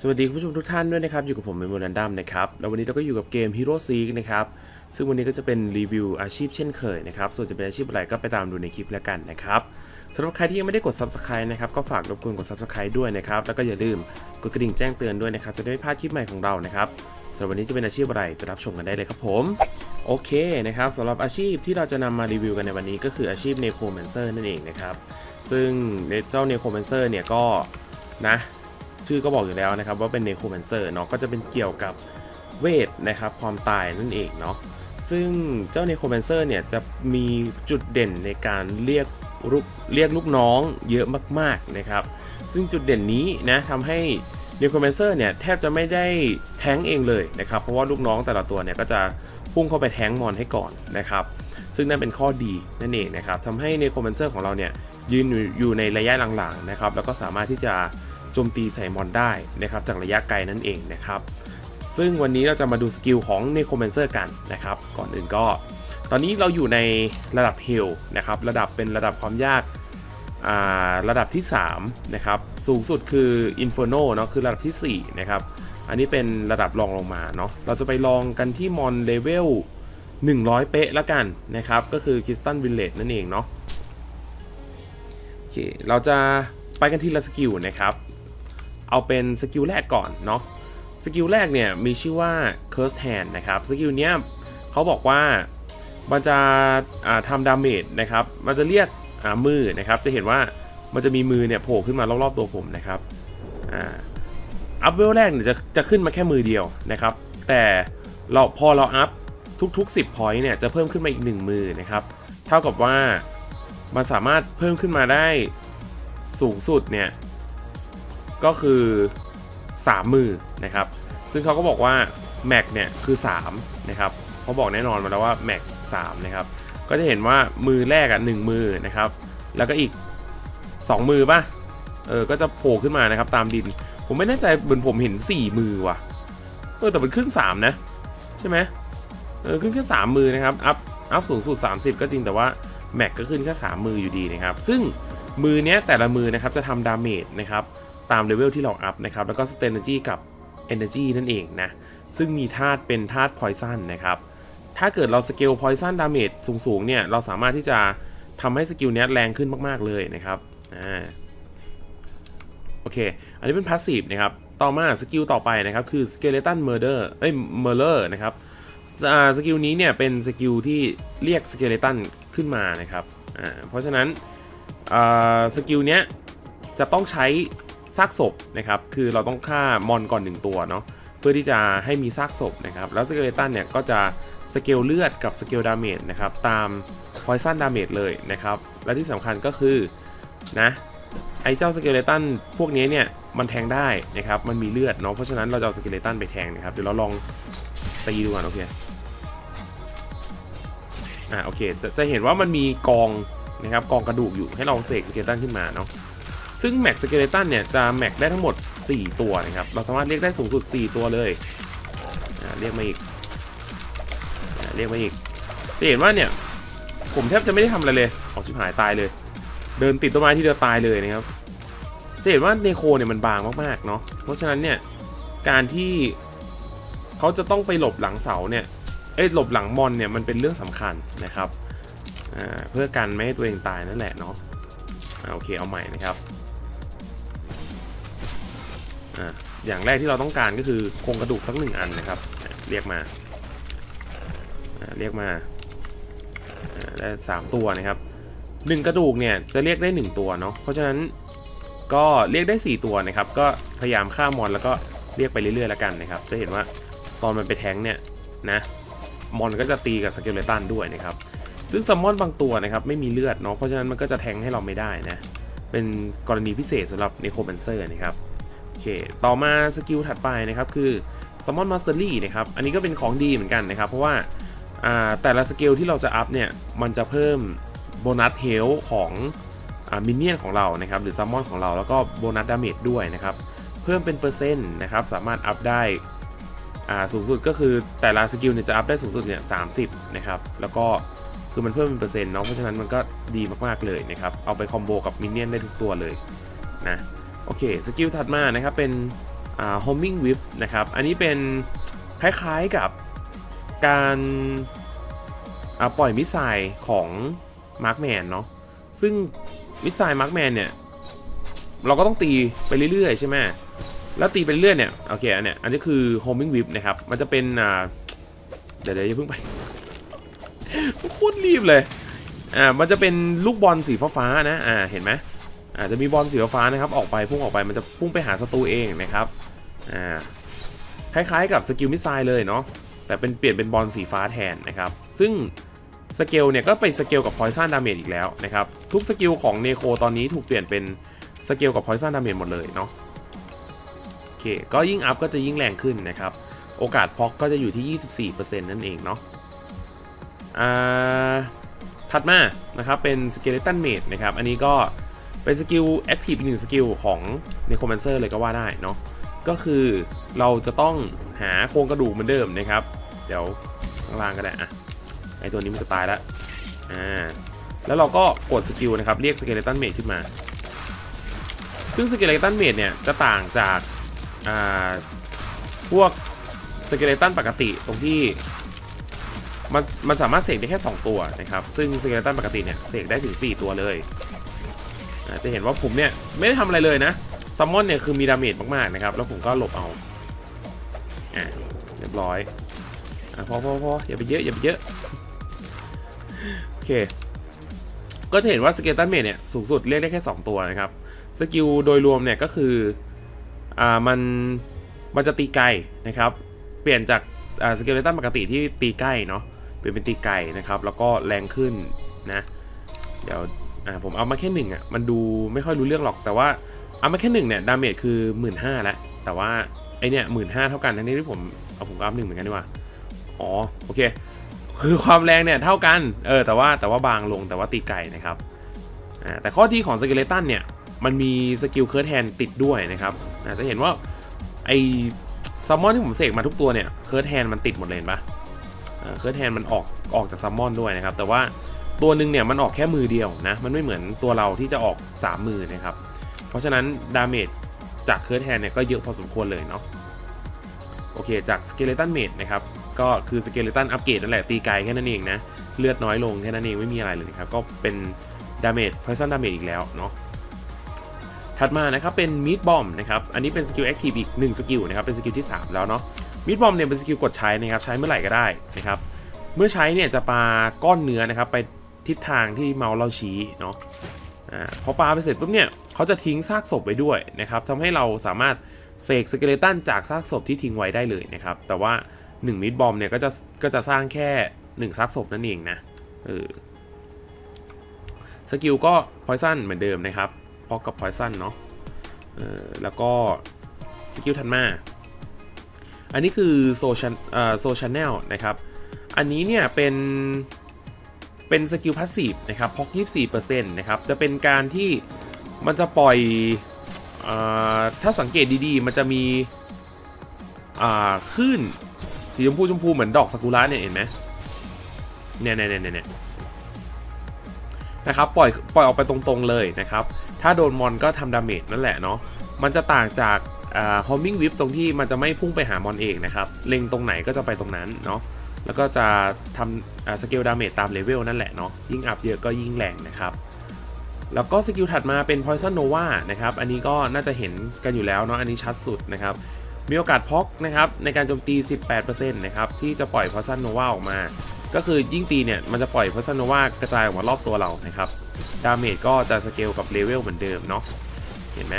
สวัสดีคุณผู้ชมทุกท่านด้วยนะครับ อยู่กับผมเมมโมรันดัมนะครับแล้ววันนี้เราก็อยู่กับเกม Hero Seek นะครับ ซึ่งวันนี้ก็จะเป็นรีวิวอาชีพเช่นเคยนะครับ ส่วนจะเป็นอาชีพอะไรก็ไปตามดูในคลิปแล้วกันนะครับสำหรับใครที่ยังไม่ได้กด Subscribe นะครับ ก็ฝากรบกวนกด Subscribe ด้วยนะครับ แล้วก็อย่าลืมกดกระดิ่งแจ้งเตือนด้วยนะครับ จะได้ไม่พลาดคลิปใหม่ของเรานะครับสำหรับวันนี้จะเป็นอาชีพอะไรไปรับชมกันได้เลยครับผม โอเคนะครับสำหรับอาชีพที่เราจะนำมารีวิวกันในวันนี้ก็คืออาชีพ Necromancer นั่นเองนะครับซึ่งเจ้า Necromancer เนี่ยก็นะ ชื่อก็บอกอยู่แล้วนะครับว่าเป็น Necromancer เนาะก็จะเป็นเกี่ยวกับเวทนะครับความตายนั่นเองเนาะซึ่งเจ้า Necromancer เนี่ยจะมีจุดเด่นในการเรียกลูกเรียกลูกน้องเยอะมากๆนะครับ ซึ่งจุดเด่นนี้นะทำให้ Necromancer เนี่ยแทบจะไม่ได้แท้งเองเลยนะครับเพราะว่าลูกน้องแต่ละตัวเนี่ยก็จะพุ่งเข้าไปแท้งมอนให้ก่อนนะครับ ซึ่งนั่นเป็นข้อดีนั่นเองนะครับทำให้ Necromancer ของเราเนี่ยยืนอยู่ในระยะหลังๆนะครับแล้วก็สามารถที่จะ โจมตีใส่มอนได้นะครับจากระยะไกลนั่นเองนะครับ ซึ่งวันนี้เราจะมาดูสกิลของ Necromancer กันนะครับ ก่อนอื่นก็ ตอนนี้เราอยู่ในระดับ Hell นะครับระดับเป็นระดับความยากระดับที่3นะครับสูงสุดคือ Inferno เนาะคือระดับที่4นะครับอันนี้เป็นระดับรองลงมาเนาะเราจะไปลองกันที่มอนเลเวล100 เป๊ะแล้วกันนะครับ ก็คือ Crystal Village นั่นเองเนาะโอเคเราจะไปกันทีละสกิลนะครับ เอาเป็นสกิลแรกก่อนเนาะสกิลแรกเนี่ยมีชื่อว่า Curse Hand นะครับสกิลเนี้ยเขาบอกว่ามันจะทำ damage นะครับ มันจะเรียกมือนะครับ จะเห็นว่ามันจะมีมือเนี่ยโผล่ขึ้นมารอบๆตัวผมนะครับอัพเวลแรกเนี่ยจะจะขึ้นมาแค่มือเดียวนะครับ แต่เราพอเราอัพทุกๆ 10 point เนี่ยจะเพิ่มขึ้นมาอีก 1 มือนะครับ เท่ากับว่ามันสามารถเพิ่มขึ้นมาได้สูงสุดเนี่ย ก็คือ3มือนะครับ ซึ่งเขาก็บอกว่าแม็กเนี่ยคือ3นะครับเขาบอกแน่นอนมาแล้วว่าแม็ก3นะครับ ก็จะเห็นว่ามือแรกอะหมือนะครับ แล้วก็อีก 2 มือป่ะ เออ ก็จะโผล่ขึ้นมานะครับตามดิน ผมไม่แน่ใจเหมือนผมเห็น 4 มือว่ะ เออ แต่มันขึ้น 3 นะ ใช่ไหมเออ ขึ้นแค่3มือนะครับ อัพ อัพสูงสุด 30 ก็จริง แต่ว่า max ก็ขึ้นแค่3มืออยู่ดีนะครับ ซึ่งมือเนี้ยแต่ละมือนะครับจะทำ damage นะครับ ตามเลเวลที่เราอัพนะครับ แล้วก็ Strategy กับ Energy นั่นเองนะ ซึ่งมีธาตุเป็นธาตุ Poison นะครับ ถ้าเกิดเราสเกล Poison Damage สูงๆ เนี่ย เราสามารถที่จะทำให้สกิลนี้แรงขึ้นมากๆเลยนะครับอ่าโอเค อันนี้เป็น Passive นะครับ ต่อมาสกิลต่อไปนะครับ คือ Skeleton Murder เอ้ย Murder นะครับสกิลนี้เนี่ยเป็นสกิลที่เรียก Skeleton ขึ้นมานะครับอ่าเพราะฉะนั้นสกิลเนี้ยจะต้องใช้ ซากศพนะครับคือเราต้องฆ่ามอนก่อน 1 ตัวเนาะเพื่อที่จะให้มีซากศพนะครับแล้ว Skeleton เนี่ยก็จะสเกลเลือดกับสเกล damage นะครับตาม Poison Damage เลยนะครับและที่สำคัญก็คือนะไอ้เจ้า Skeleton พวกนี้เนี่ยมันแทงได้นะครับมันมีเลือดเนาะเพราะฉะนั้นเราจะเอา Skeleton ไปแทงนะครับเดี๋ยวเราลองตีดูก่อนโอเคอ่าโอเคจะจะเห็นว่ามันมีกองนะครับกองกระดูกอยู่ให้เราเสก Skeleton ขึ้นมาเนาะ ซึ่ง max Skeleton เนี่ยจะ max ได้ทั้งหมด 4 ตัวนะครับ เราสามารถเรียกได้สูงสุด 4 ตัวเลย เรียกมาอีก เรียกมาอีก จะเห็นว่าเนี่ย ผมแทบจะไม่ได้ทำอะไรเลยออกชิบหายตายเลย เดินติดต้นไม้ที่เดียวตายเลยนะครับ จะเห็นว่าเนโคเนี่ยมันบางมากๆเนาะ เพราะฉะนั้นเนี่ย การที่เขาจะต้องไปหลบหลังเสาเนี่ย เอ้ยหลบหลังมอนเนี่ยมันเป็นเรื่องสำคัญนะครับ เพื่อกันไม่ให้ตัวเองตายนั่นแหละเนาะโอเคเอาใหม่นะครับ อย่างแรกที่เราต้องการก็คือโครงกระดูกสักหนึ่งอันนะครับ เรียกมาเรียกมาได้สามตัวนะครับหนึ่งกระดูกเนี่ยจะเรียกได้หนึ่งตัวเนาะเพราะฉะนั้นก็เรียกได้สี่ตัวนะครับ ก็พยายามฆ่ามอนแล้วก็เรียกไปเรื่อยๆแล้วกันนะครับ จะเห็นว่าตอนมันไปแทงเนี่ยนะมอนก็จะตีกับสเกลเลตันด้วยนะครับ ซึ่ง summon บางตัวนะครับไม่มีเลือดเนาะเพราะฉะนั้นมันก็จะแทงให้เราไม่ได้นะเป็นกรณีพิเศษสำหรับ Necromancer นะครับ เค ต่อมาสกิลถัดไปนะครับคือ Summon Mastery นะครับ อันนี้ก็เป็นของดีเหมือนกันนะครับ เพราะว่าแต่ละสกิลที่เราจะอัพเนี่ย มันจะเพิ่มโบนัส health ของ minion ของเรานะครับ หรือ summon ของเราแล้วก็โบนัส damage ด้วยนะครับ เพิ่มเป็นเปอร์เซ็นต์นะครับ สามารถอัพได้สูงสุดก็คือแต่ละสกิลเนี่ยจะอัพได้สูงสุดเนี่ยสานะครับ แล้วก็คือมันเพิ่มเป็นเปอร์เซ็นต์เนาะเพราะฉะนั้นมันก็ดีมากๆเลยนะครับ เอาไปคอมโบกับ minion ได้ทุกตัวเลยนะ โอเคสกิลถัดมานะครับเป็น Homing Wisp นะครับ อันนี้เป็นคล้ายๆกับการปล่อยมิสไซล์ของ Markman เนาะซึ่ง missile Marksman เนี่ย เราก็ต้องตีไปเรื่อยๆ ใช่ไหมแล้วตีไปเรื่อยเนี่ย โอเคอันเนี้ยอันนี้คือ Homing Wisp นะครับ มันจะเป็นอ่าเดี๋ยวเดี๋ยวอย่าเพิ่งไปโคตรรีบเลยอ่ามันจะเป็นลูกบอลสีฟ้าๆนะอ่าเห็นไหม อาจจะมีบอลสีฟ้านะครับออกไปพุ่งออกไปมันจะพุ่งไปหาศัตรูเองนะครับอ่าคล้ายๆกับสกิล missile เลยเนาะแต่เป็นเปลี่ยนเป็นบอลสีฟ้าแทนนะครับซึ่งสเกลเนี่ยก็เป็นสเกลกับ Poison Damage อีกแล้วนะครับทุกสกิลของ Necro ตอนนี้ถูกเปลี่ยนเป็นสเกลกับ Poison Damage หมดเลยเนาะโอเคก็ยิ่งอัพก็จะยิ่งแรงขึ้นนะครับโอกาส proc ก็จะอยู่ที่ 24%นั่นเองเนาะอ่าถัดมานะครับเป็น Skeleton Mage นะครับอันนี้ก็ เป็นสกิล Active อีกหนึ่งสกิลของ Necromancer เลยก็ว่าได้เนาะก็คือเราจะต้องหาโครงกระดูกเหมือนเดิมนะครับ เดี๋ยวข้างล่างก็ได้อะไอตัวนี้มันจะตายแล้วอ่าแล้วเราก็กดสกิลนะครับ เรียก Skeleton Mage ขึ้นมา ซึ่ง Skeleton Mage เนี่ยจะต่างจากอ่าพวก Skeleton ปกติตรงที่มันมันสามารถเสกได้แค่ 2 ตัวนะครับ ซึ่ง Skeleton ปกติเนี่ยเสกได้ถึง 4 ตัวเลย จะเห็นว่าผมเนี่ยไม่ได้ทำอะไรเลยนะ summon เนี่ยคือมี damage มากๆนะครับ แล้วผมก็หลบเอาอ่าเรียบร้อยอะพอพอพออย่าไปเยอะอย่าไปเยอะโอเค ก็จะเห็นว่า Skeleton Mage เนี่ยสูงสุดเรียกได้แค่ 2 ตัวนะครับสกิลโดยรวมเนี่ยก็คืออ่ามันมันจะตีไกลนะครับ เปลี่ยนจากอ่า Skeleton ปกติที่ตีใกล้เนาะเปลี่ยนเป็นตีไกลนะครับ แล้วก็แรงขึ้นนะ เดี๋ยว อ่าผมเอามาแค่หนึ่งอะมันดูไม่ค่อยรู้เรื่องหรอกแต่ว่าเอามาแค่หนึ่งเนี่ย damage คือหมื่นห้าแล้วแต่ว่าไอเนี่ยหมื่นห้าเท่ากันทั้งนี้ที่ผมเอาผมก็อัพหนึ่งเหมือนกันดีกว่าอ๋อโอเค คือความแรงเนี่ยเท่ากันเออแต่ว่าแต่ว่าบางลงแต่ว่าตีไกลนะครับอ่าแต่ข้อดีของ Skeleton เนี่ยมันมีสกิล Cursed Hand ติดด้วยนะครับอาจจะเห็นว่าไอ summon ที่ผมเสกมาทุกตัวเนี่ย Cursed Hand มันติดหมดเลยปะ Cursed Hand มันออกออกจาก summon ด้วยนะครับแต่ว่า ตัวหนึ่งเนี่ยมันออกแค่มือเดียวนะ มันไม่เหมือนตัวเราที่จะออก 3 มือนะครับ เพราะฉะนั้น damage จาก Cursed Hand เนี่ยก็เยอะพอสมควรเลยเนาะ โอเค จาก Skeleton Mage นะครับ ก็คือ Skeleton อัปเกรดนั่นแหละตีไกลแค่นั้นเองนะ เลือดน้อยลงแค่นั้นเองไม่มีอะไรเลยครับ ก็เป็น damage poison damage อีกแล้วเนาะ ถัดมานะครับเป็น Meat Bomb นะครับ อันนี้เป็นสกิล active อีก1สกิลนะครับ เป็นสกิลที่ 3 แล้วเนาะ Meat Bomb เนี่ยเป็นสกิลกดใช้นะครับ ใช้เมื่อไหร่ก็ได้นะครับ เมื่อใช้เนี่ยจะปาก้อนเนื้อนะครับไป ทิศทางที่เมาส์เราชี้เนาะอ่าพอปาไปเสร็จปุ๊บเนี่ยเขาจะทิ้งซากศพไว้ด้วยนะครับทำให้เราสามารถเสก Skeleton จากซากศพที่ทิ้งไว้ได้เลยนะครับ แต่ว่า1 Meat Bomb เนี่ยก็จะก็จะสร้างแค่1ซากศพนั่นเองนะเออสกิลก็ poison เหมือนเดิมนะครับ proc กับ poison เนาะเออแล้วก็สกิลทันมาอันนี้คือโซชันเอ่อโซชันแนลนะครับ อันนี้เนี่ยเป็น เป็นสกิลพาสซีฟนะครับพอก24%นะครับจะเป็นการที่มันจะปล่อยอถ้าสังเกตดีๆ มันจะมีคลื่นสีชมพูชมพูเหมือนดอกซากุระเนี่ยเห็นไหมเนี่ยเนี่ยเนี่ยเนี่ยนะครับปล่อยปล่อยออกไปตรงๆเลยนะครับ ถ้าโดนมอนก็ทำ damage นั่นแหละเนาะมันจะต่างจาก Homing Wisp ตรงที่มันจะไม่พุ่งไปหามอนเองนะครับ เล็งตรงไหนก็จะไปตรงนั้นเนาะ แล้วก็จะทำ scale damage ตามเลเวลนั่นแหละเนาะยิ่งอัพเยอะก็ยิ่งแรงนะครับ แล้วก็สกิลถัดมาเป็น Poison Nova นะครับ อันนี้ก็น่าจะเห็นกันอยู่แล้วเนาะอันนี้ชัดสุดนะครับ มีโอกาส proc นะครับในการโจมตี 18%นะครับที่จะปล่อย Poison Nova ออกมา ก็คือยิ่งตีเนี่ยมันจะปล่อย Poison Nova กระจายออกมารอบตัวเรานะครับdamage ก็จะสเกลกับเลเวลเหมือนเดิมเนาะเห็นไหม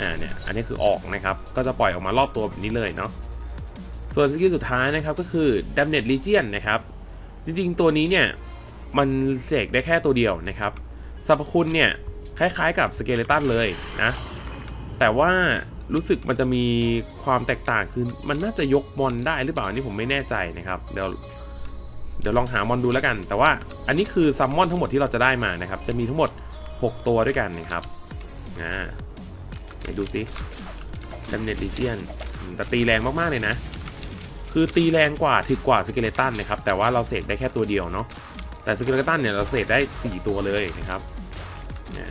อ่าเนี่ยอันนี้คือออกนะครับก็จะปล่อยออกมารอบตัวแบบนี้เลยเนาะ ส่วนสกิลสุดท้ายนะครับก็คือ Damned Legion นะครับ จริงๆตัวนี้เนี่ย มันเสกได้แค่ตัวเดียวนะครับสรรพคุณเนี่ย คล้ายๆกับ Skeleton เลยนะ แต่ว่ารู้สึกมันจะมีความแตกต่างคือ มันน่าจะยกมอนได้หรือเปล่าอันนี้ผมไม่แน่ใจนะครับ เดี๋ยวเดี๋ยวลองหามอนดูแล้วกัน แต่ว่าอันนี้คือ summon ทั้งหมดที่เราจะได้มานะครับ จะมีทั้งหมด 6 ตัวด้วยกันนะครับอ่าไปดูซิ Damned Legion แต่ตีแรงมากๆเลยนะ คือตีแรงกว่าถึกกว่า Skeleton นะครับ แต่ว่าเราเสกได้แค่ตัวเดียวเนาะ แต่ Skeleton เนี่ยเราเสกได้ 4 ตัวเลยนะครับเนี่ย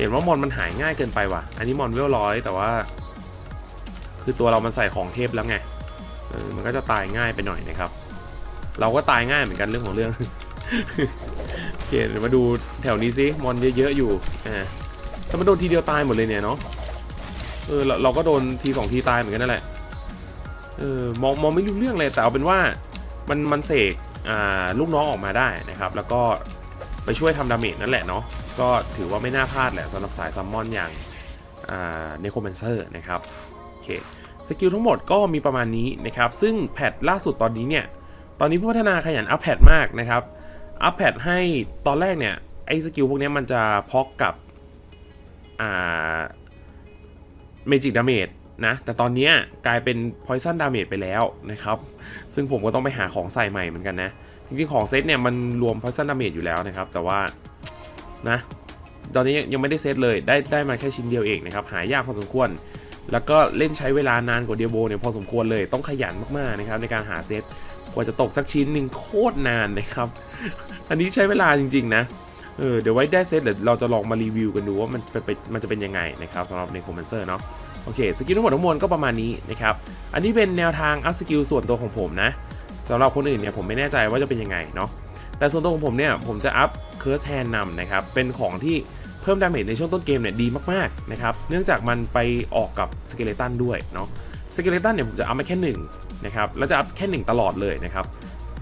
เห็นว่ามอนมันตายง่ายเกินไปว่ะ อันนี้มอนเวลร้อยแต่ว่า คือตัวเรามันใส่ของเทพแล้วไง มันก็จะตายง่ายไปหน่อยนะครับ เราก็ตายง่ายเหมือนกันเรื่องของเรื่องโอเคเดี๋ยวมาดูแถวนี้สิมอนเยอะๆอยู่อ่าถ้ามันโดนทีเดียวตายหมดเลยเนี่ยเนาะ เออเราก็โดนทีสองทีตายเหมือนกันนั่นแหละ เออมองมองไม่รู้เรื่องเลยแต่เอาเป็นว่ามันมันเสกอ่าลูกน้องออกมาได้นะครับ แล้วก็ไปช่วยทำ damage นั่นแหละเนาะก็ถือว่าไม่น่าพลาดแหละสำหรับสาย summon อย่างNecromancer นะครับโอเคสกิลทั้งหมดก็มีประมาณนี้นะครับ ซึ่ง patch ล่าสุดตอนนี้เนี่ย ตอนนี้ผู้พัฒนาขยันอัพ patch มากนะครับ อัพ patch ให้ตอนแรกเนี่ย ไอ้สกิลพวกนี้มันจะ proc กับอ่า magic damage นะแต่ตอนนี้กลายเป็น poison damage ไปแล้วนะครับ ซึ่งผมก็ต้องไปหาของใส่ใหม่เหมือนกันนะ จริงๆ ของเซตเนี่ยมันรวม poison damage อยู่แล้วนะครับ แต่ว่านะ ตอนนี้ยังไม่ได้เซตเลยได้ได้มาแค่ชิ้นเดียวเองนะครับ หายากพอสมควร แล้วก็เล่นใช้เวลานานกว่าเดียโบเนี่ยพอสมควรเลยต้องขยันมากๆนะครับในการหาเซตกว่าจะตกสักชิ้นหนึ่งโคตรนานนะครับ อันนี้ใช้เวลาจริง ๆ นะเออเดี๋ยวไว้ได้เซตเดี๋ยวเราจะลองมารีวิวกันดูว่ามันเป็นมันจะเป็นยังไงนะครับสำหรับ Necromancer เนาะ โอเคสกิลทั้งหมดทั้งมวลก็ประมาณนี้นะครับ อันนี้เป็นแนวทางอัพสกิลส่วนตัวของผมนะสำหรับคนอื่นเนี่ยผมไม่แน่ใจว่าจะเป็นยังไงเนาะแต่ส่วนตัวของผมเนี่ยผมจะอัพ cursed hand นำนะครับ เป็นของที่เพิ่ม damage ในช่วงต้นเกมเนี่ยดีมากๆนะครับ เนื่องจากมันไปออกกับ skeleton ด้วยเนาะ skeleton เนี่ยผมจะอัพมาแค่หนึ่งนะครับแล้วจะอัพแค่หนึ่งตลอดเลยนะครับ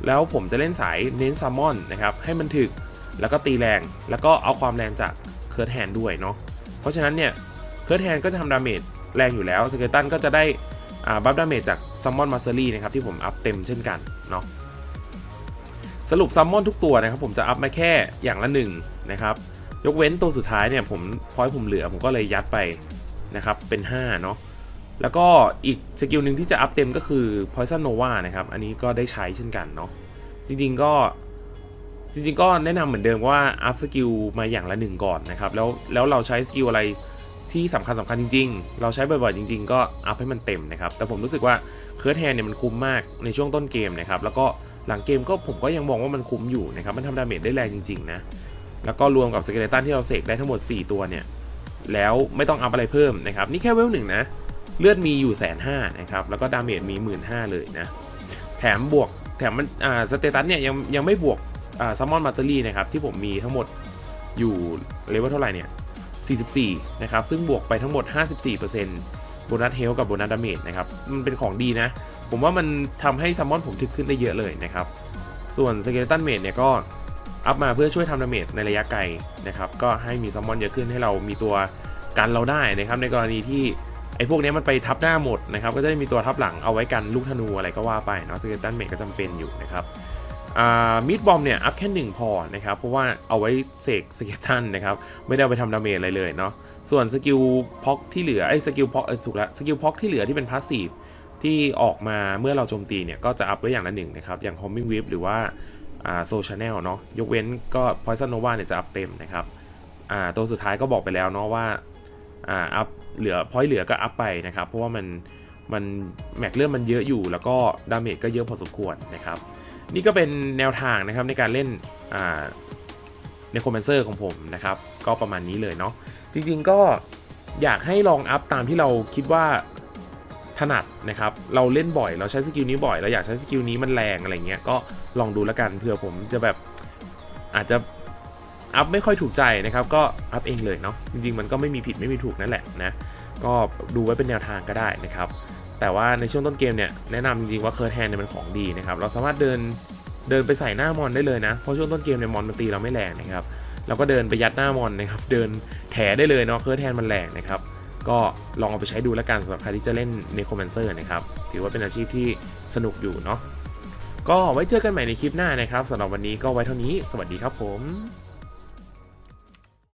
แล้วผมจะเล่นสายเน้น summon นะครับให้มันถึกแล้วก็ตีแรง แล้วก็เอาความแรงจาก cursed hand ด้วยเนาะเพราะฉะนั้นเนี่ย cursed hand ก็จะทำ damage แรงอยู่แล้ว skeleton ก็จะได้ buff damage จาก summon mastery นะครับที่ผมอัพเต็มเช่นกันเนาะสรุป summon ทุกตัวนะครับผมจะอัพมาแค่อย่างละหนึ่งนะครับยกเว้นตัวสุดท้ายเนี่ยผมพอยผมเหลือผมก็เลยยัดไปนะครับเป็น5เนาะแล้วก็อีก skill หนึ่งที่จะอัพเต็มก็คือ Poison Nova นะครับ อันนี้ก็ได้ใช้เช่นกันเนาะจริงๆก็จริงๆก็แนะนำเหมือนเดิมว่าอัพ skill มาอย่างละหนึ่งก่อนนะครับแล้วแล้วเราใช้ skill อะไร ที่สำคัญสำคัญจริง ๆ เราใช้บ่อยๆจริง ๆ ก็อัพให้มันเต็มนะครับ แต่ผมรู้สึกว่า cursed hand เนี่ยมันคุ้มมากในช่วงต้นเกมนะครับ แล้วก็หลังเกมก็ผมก็ยังมองว่ามันคุ้มอยู่นะครับ มันทำ damage ได้แรงจริง ๆ นะ แล้วก็รวมกับ skeleton ที่เราเสกได้ทั้งหมด 4 ตัวเนี่ย แล้วไม่ต้องอัพอะไรเพิ่มนะครับ นี่แค่เวลหนึ่งนะ เลือดมีอยู่แสนห้านะครับ แล้วก็ damage มี1 5 หมื่นเลยนะ แถมบวก แถมมัน อ่า status เนี่ยยังยังไม่บวก อ่า summon mastery นะครับที่ผมมีทั้งหมดอยู่เลเวลเท่าไหร่เนี่ย 44 นะครับ ซึ่งบวกไปทั้งหมด 54%โบนัส health กับโบนัส damage นะครับ มันเป็นของดีนะ ผมว่ามันทำให้ summon ผมถึกขึ้นได้เยอะเลยนะครับ ส่วน skeleton mage เนี่ยก็อัพมาเพื่อช่วยทำ damage ในระยะไกลนะครับ ก็ให้มี summon เยอะขึ้นให้เรามีตัวกันเราได้นะครับ ในกรณีที่ไอ้พวกนี้มันไปทัพหน้าหมดนะครับ ก็จะได้มีตัวทัพหลังเอาไว้กันลูกธนูอะไรก็ว่าไปเนาะ skeleton mage ก็จำเป็นอยู่นะครับ meat bomb เนี่ยอัพแค่ 1 พอนะครับ เพราะว่าเอาไว้เสก skeleton นะครับ ไม่ได้ไปทำ damage อะไรเลยเนาะส่วน skill proc ที่เหลือไอ้ skill proc เออถูกละ skill proc ที่เหลือที่เป็น passive ที่ออกมาเมื่อเราโจมตีเนี่ย ก็จะอัพไว้อย่างละหนึ่งนะครับ อย่าง homing whip หรือว่า soul channel เนาะยกเว้นก็ Poison Nova เนี่ยจะอัพเต็มนะครับตัวสุดท้ายก็บอกไปแล้วเนาะว่าอัพเหลือพอยเหลือก็อัพไปนะครับ เพราะว่ามันมันmax เลือดมันเยอะอยู่แล้วก็ damage ก็เยอะพอสมควรนะครับ นี่ก็เป็นแนวทางนะครับในการเล่น Necromancer ของผมนะครับ ก็ประมาณนี้เลยเนาะจริงๆก็อยากให้ลองอัพตามที่เราคิดว่าถนัดนะครับ เราเล่นบ่อย เราใช้ skill นี้บ่อย เราอยากใช้ skill นี้มันแรงอะไรเงี้ย ก็ลองดูแล้วกันเผื่อผมจะแบบอาจจะอัพไม่ค่อยถูกใจนะครับ ก็อัพเองเลยเนาะ จริงๆ มันก็ไม่มีผิดไม่มีถูกนั่นแหละนะ ก็ดูไว้เป็นแนวทางก็ได้นะครับ แต่ว่าในช่วงต้นเกมเนี่ยแนะนำจริงๆว่า cursed hand เนี่ยเป็นของดีนะครับเราสามารถเดินเดินไปใส่หน้ามอนได้เลยนะ เพราะช่วงต้นเกมเนี่ยมอนมันตีเราไม่แรงนะครับเราก็เดินไปยัดหน้ามอนนะครับเดินแถได้เลยเนาะ cursed hand มันแรงนะครับก็ลองเอาไปใช้ดูแล้วกันสำหรับใครที่จะเล่น Necromancer นะครับถือว่าเป็นอาชีพที่สนุกอยู่เนาะก็ไว้เจอกันใหม่ในคลิปหน้านะครับสำหรับวันนี้ก็ไว้เท่านี้ สวัสดีครับผม